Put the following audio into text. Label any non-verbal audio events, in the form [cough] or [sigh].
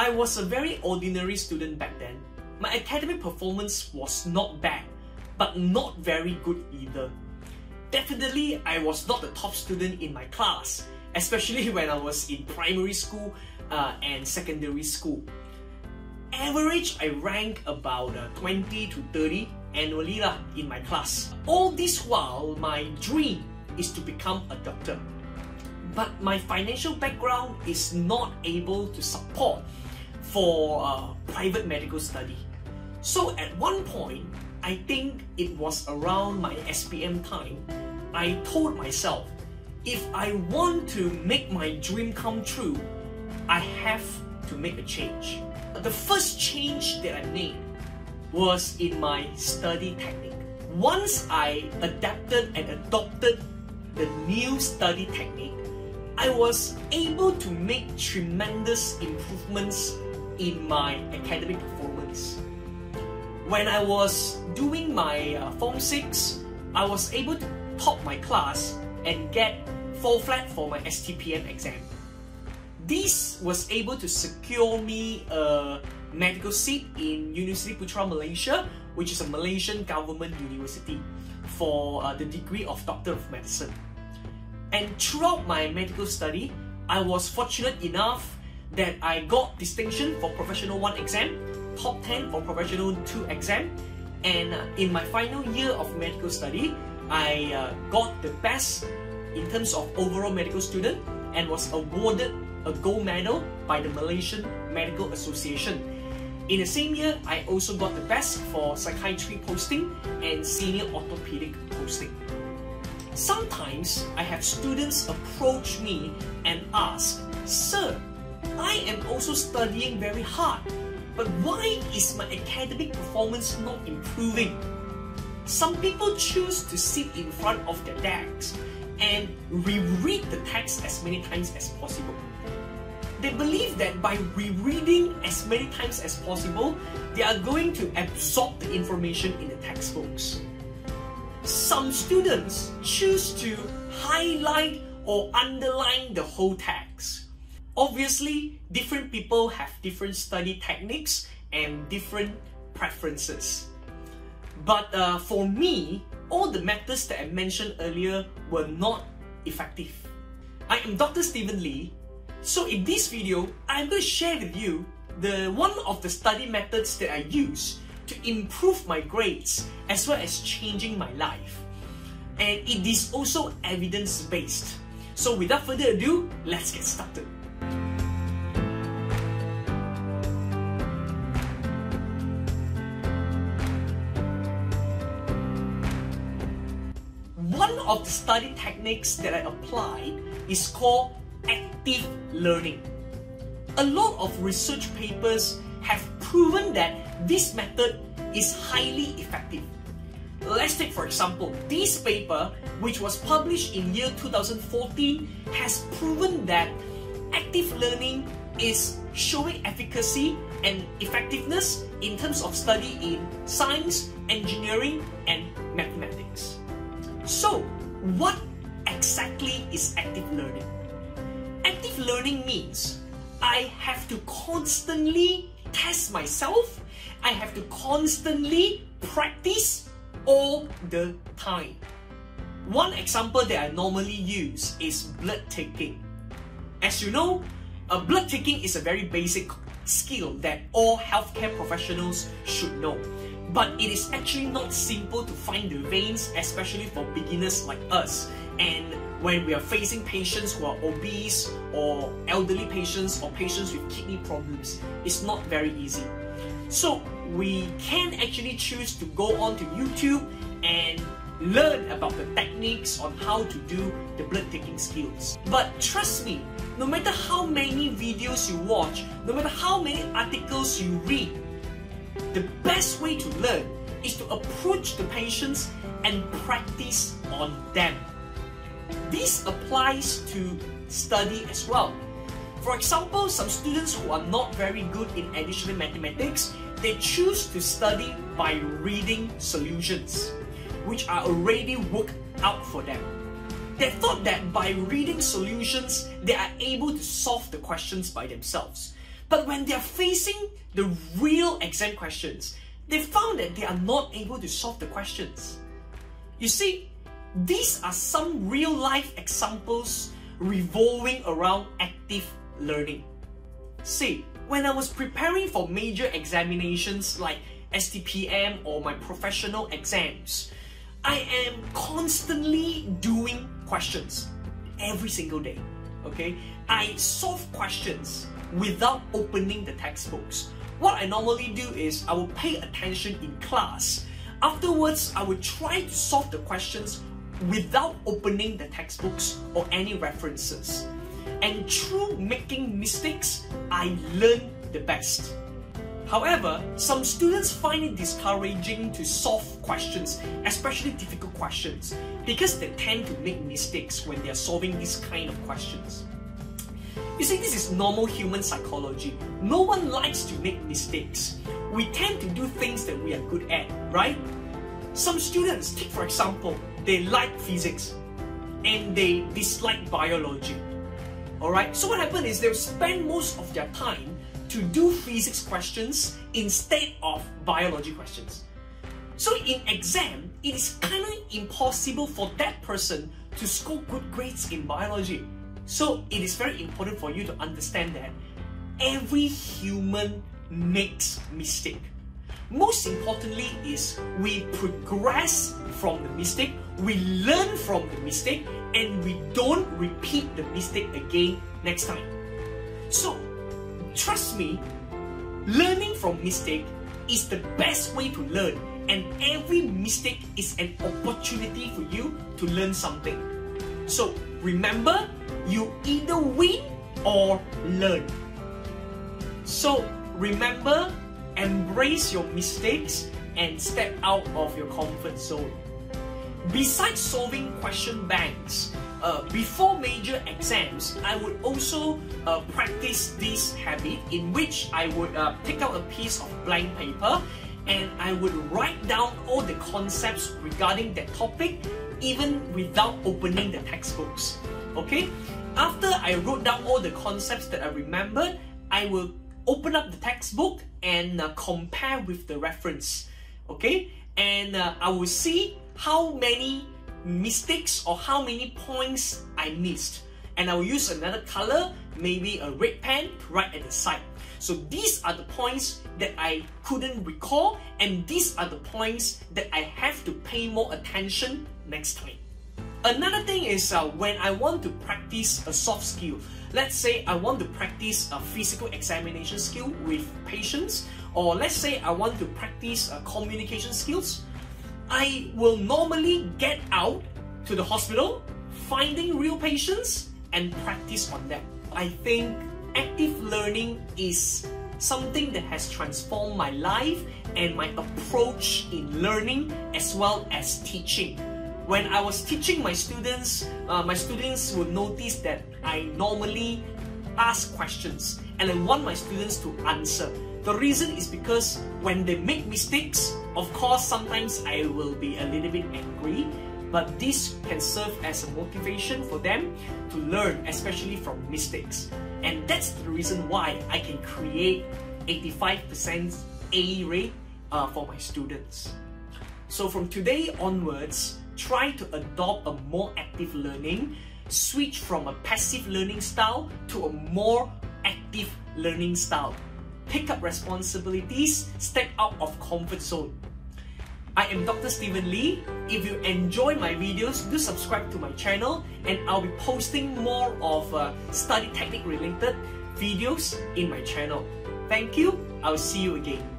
I was a very ordinary student back then. My academic performance was not bad, but not very good either. Definitely, I was not the top student in my class, especially [laughs] when I was in primary school uh, and secondary school. Average, I rank about uh, 20 to 30 annually lah, in my class. All this while, my dream is to become a doctor. But my financial background is not able to support for uh, private medical study. So at one point, I think it was around my SPM time, I told myself, if I want to make my dream come true, I have to make a change. The first change that I made was in my study technique. Once I adapted and adopted the new study technique, I was able to make tremendous improvements in my academic performance. When I was doing my uh, Form 6, I was able to top my class and get 4 flat for my STPM exam. This was able to secure me a medical seat in University Putra Malaysia, which is a Malaysian government university, for uh, the degree of Doctor of Medicine. And throughout my medical study, I was fortunate enough that I got distinction for Professional 1 exam, top 10 for Professional 2 exam, and in my final year of medical study, I uh, got the best in terms of overall medical student and was awarded a gold medal by the Malaysian Medical Association. In the same year, I also got the best for psychiatry posting and senior orthopedic posting. Sometimes I have students approach me and ask, Sir, I am also studying very hard, but why is my academic performance not improving? Some people choose to sit in front of their desks and reread the text as many times as possible. They believe that by rereading as many times as possible, they are going to absorb the information in the textbooks. Some students choose to highlight or underline the whole text. Obviously, different people have different study techniques and different preferences. But uh, for me, all the methods that I mentioned earlier were not effective. I am Dr. Steven Lee, so in this video, I'm going to share with you the one of the study methods that I use to improve my grades as well as changing my life. And it is also evidence-based. So without further ado, let's get started. Study techniques that I applied is called active learning. A lot of research papers have proven that this method is highly effective. Let's take for example, this paper, which was published in year 2014, has proven that active learning is showing efficacy and effectiveness in terms of study in science, engineering, and mathematics. So, what exactly is active learning? Active learning means I have to constantly test myself, I have to constantly practice all the time. One example that I normally use is blood taking. As you know, a blood taking is a very basic skill that all healthcare professionals should know. But it is actually not simple to find the veins, especially for beginners like us. And when we are facing patients who are obese or elderly patients or patients with kidney problems, it's not very easy. So we can actually choose to go on to YouTube and learn about the techniques on how to do the blood taking skills. But trust me, no matter how many videos you watch, no matter how many articles you read, the best way to learn is to approach the patients and practice on them. This applies to study as well. For example, some students who are not very good in additional mathematics, they choose to study by reading solutions, which are already worked out for them. They thought that by reading solutions, they are able to solve the questions by themselves. But when they are facing the real exam questions, they found that they are not able to solve the questions. You see, these are some real life examples revolving around active learning. See, when I was preparing for major examinations like STPM or my professional exams, I am constantly doing questions every single day. Okay, I solve questions without opening the textbooks. What I normally do is I will pay attention in class. Afterwards, I will try to solve the questions without opening the textbooks or any references. And through making mistakes, I learn the best. However, some students find it discouraging to solve questions, especially difficult questions, because they tend to make mistakes when they are solving these kind of questions. You see, this is normal human psychology. No one likes to make mistakes. We tend to do things that we are good at, right? Some students, take for example, they like physics and they dislike biology. Alright, so what happens is they'll spend most of their time to do physics questions instead of biology questions. So in exam, it is kind of impossible for that person to score good grades in biology. So it is very important for you to understand that every human makes mistake. Most importantly is we progress from the mistake, we learn from the mistake, and we don't repeat the mistake again next time. So trust me, learning from mistake is the best way to learn and every mistake is an opportunity for you to learn something. So remember, you either win or learn. So remember, embrace your mistakes and step out of your comfort zone. Besides solving question banks, uh, before major exams, I would also uh, practice this habit in which I would uh, take out a piece of blank paper and I would write down all the concepts regarding that topic even without opening the textbooks. Okay? After I wrote down all the concepts that I remembered, I will open up the textbook and uh, compare with the reference. Okay? And uh, I will see how many mistakes or how many points I missed. And I will use another color, maybe a red pen, to write at the side. So these are the points that I couldn't recall, and these are the points that I have to pay more attention next time. Another thing is uh, when I want to practice a soft skill, let's say I want to practice a physical examination skill with patients, or let's say I want to practice uh, communication skills, I will normally get out to the hospital, finding real patients, and practice on them. I think active learning is something that has transformed my life and my approach in learning as well as teaching. When I was teaching my students, uh, my students would notice that I normally ask questions and I want my students to answer. The reason is because when they make mistakes, of course, sometimes I will be a little bit angry but this can serve as a motivation for them to learn, especially from mistakes. And that's the reason why I can create 85% A rate uh, for my students. So from today onwards, try to adopt a more active learning, switch from a passive learning style to a more active learning style. Pick up responsibilities, step out of comfort zone. I am Dr. Steven Lee. If you enjoy my videos, do subscribe to my channel and I'll be posting more of uh, study technique related videos in my channel. Thank you. I'll see you again.